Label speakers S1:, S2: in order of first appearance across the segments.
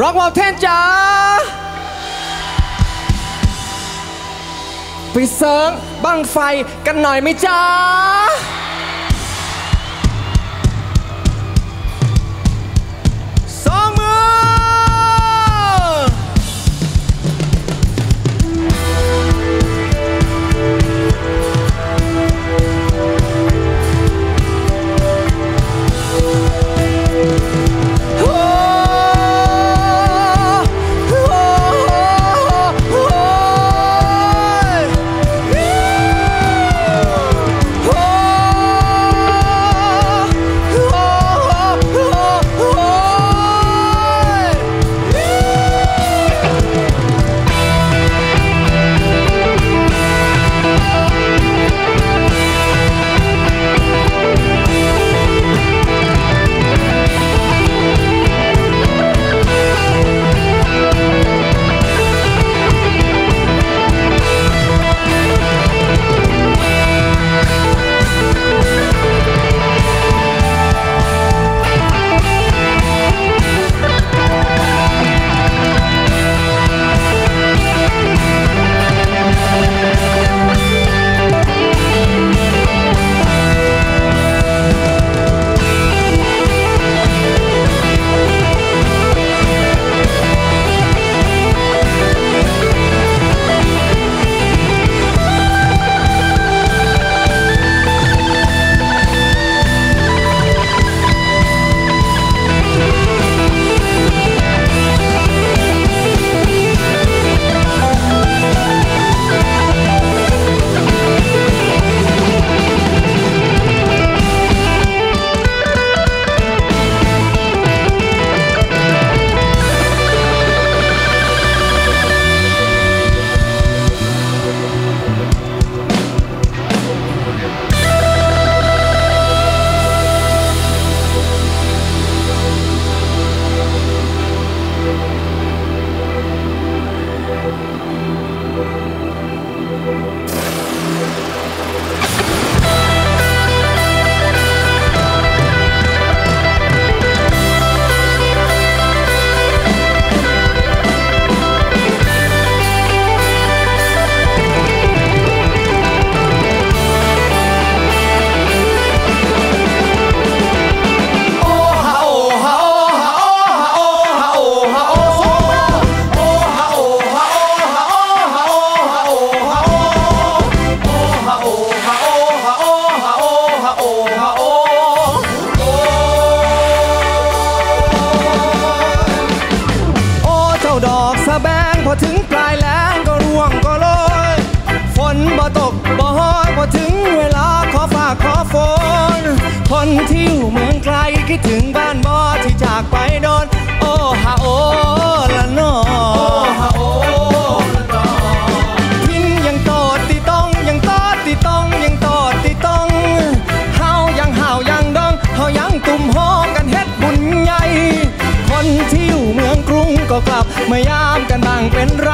S1: ร็อกวอลเทนจ้าไปเสิร์งบังไฟกันหน่อยไหมจ้า ตกบ่หอยพอถึงเวลาขอฝากขอฝนคนที่อยู่เมืองไกลคิดถึงบ้านบ่ที่จากไปโดนโอ้ฮาโอละนองโอฮาโอละนอทิ้งยังโตดติต้องยังโตดติต้องยังโตดติต้องเฮายังเฮายังดองเฮายังตุ่มห้องกันเฮ็ดบุญใหญ่ คนที่อยู่เมืองกรุงก็กลับมายามกันบ้างเป็นไร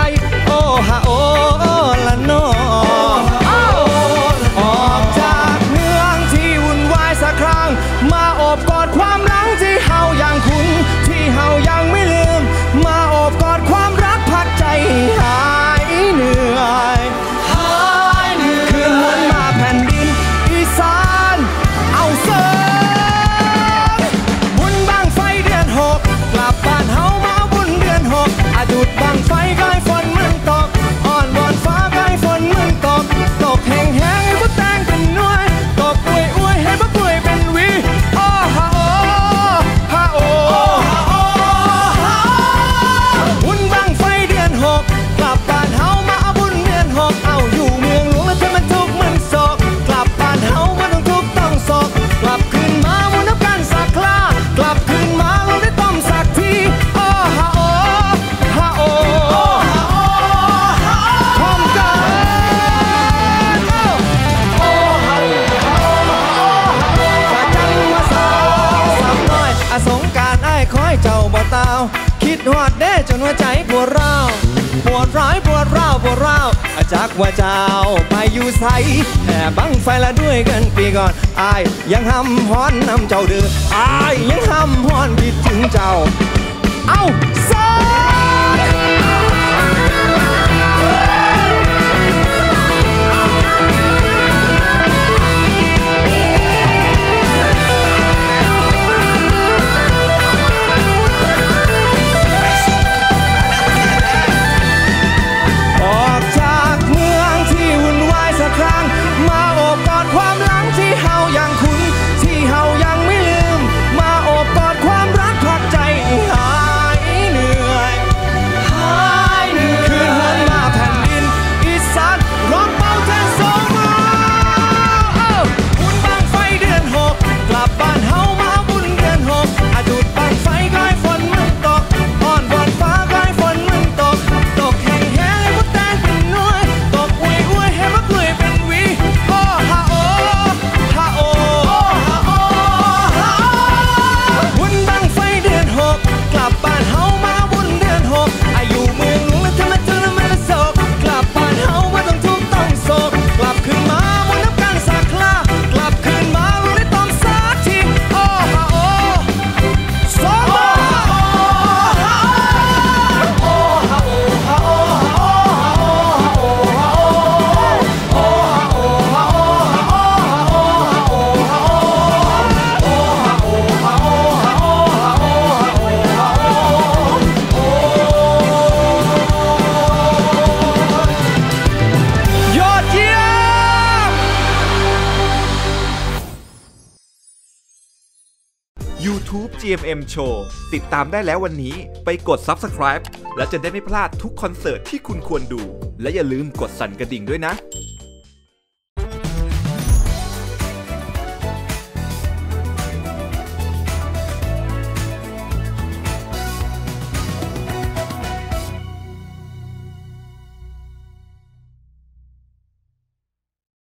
S1: นหัวใจปวดร้าวปวดร้ายปวดร้าวปวดร้าวอาจักว่าเจ้าไปอยู่ใสแห่บังไฟละด้วยกันปีก่อนอายยังห้ำฮอนนำเจ้าเดืออายยังห้ำฮอนคิดถึงเจ้า เอ้า YouTube
S2: GMM Show ติดตามได้แล้ววันนี้ไปกด Subscribe แล้วจะได้ไม่พลาดทุกคอนเสิร์ตที่คุณควรดู และอย่าลืมกดสั่นกระดิ่งด้วยนะ